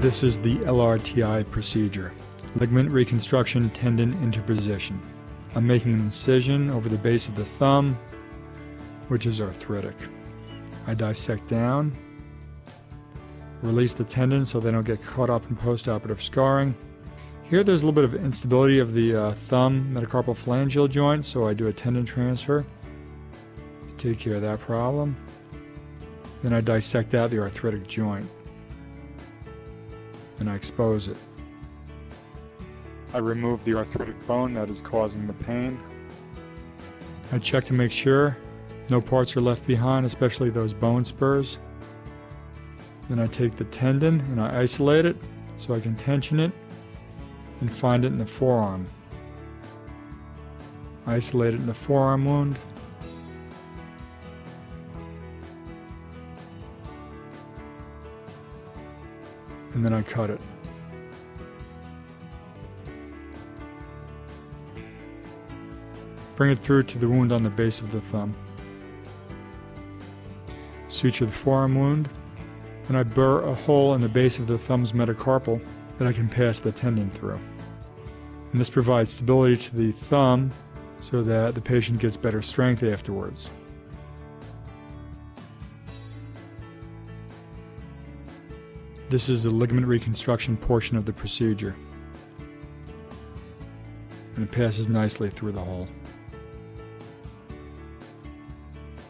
This is the LRTI procedure, ligament reconstruction tendon interposition. I'm making an incision over the base of the thumb, which is arthritic. I dissect down, release the tendon so they don't get caught up in postoperative scarring. Here there's a little bit of instability of the uh, thumb metacarpal phalangeal joint, so I do a tendon transfer to take care of that problem. Then I dissect out the arthritic joint and I expose it. I remove the arthritic bone that is causing the pain. I check to make sure no parts are left behind, especially those bone spurs. Then I take the tendon and I isolate it so I can tension it and find it in the forearm. Isolate it in the forearm wound. And then I cut it. Bring it through to the wound on the base of the thumb. Suture the forearm wound, and I burr a hole in the base of the thumb's metacarpal that I can pass the tendon through. And this provides stability to the thumb so that the patient gets better strength afterwards. This is the ligament reconstruction portion of the procedure. And it passes nicely through the hole.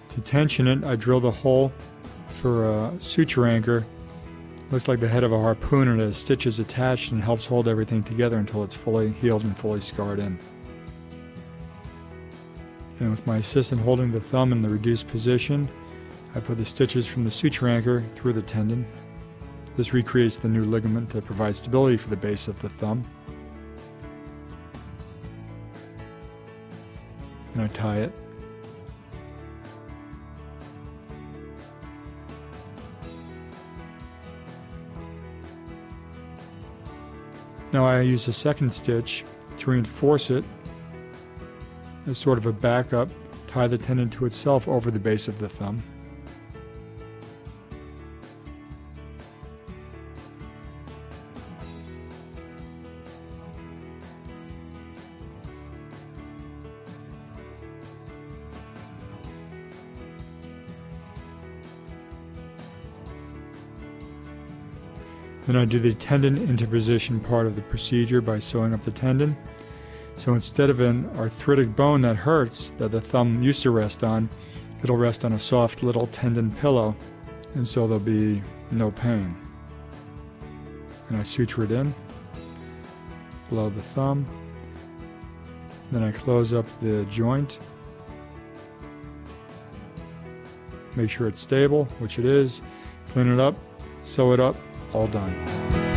To tension it, I drill the hole for a suture anchor. Looks like the head of a harpoon and it has stitches attached and helps hold everything together until it's fully healed and fully scarred in. And with my assistant holding the thumb in the reduced position, I put the stitches from the suture anchor through the tendon. This recreates the new ligament to provide stability for the base of the thumb. And I tie it. Now I use a second stitch to reinforce it as sort of a backup, tie the tendon to itself over the base of the thumb. Then I do the tendon interposition part of the procedure by sewing up the tendon. So instead of an arthritic bone that hurts, that the thumb used to rest on, it'll rest on a soft little tendon pillow, and so there'll be no pain. And I suture it in below the thumb. Then I close up the joint. Make sure it's stable, which it is. Clean it up, sew it up, all done.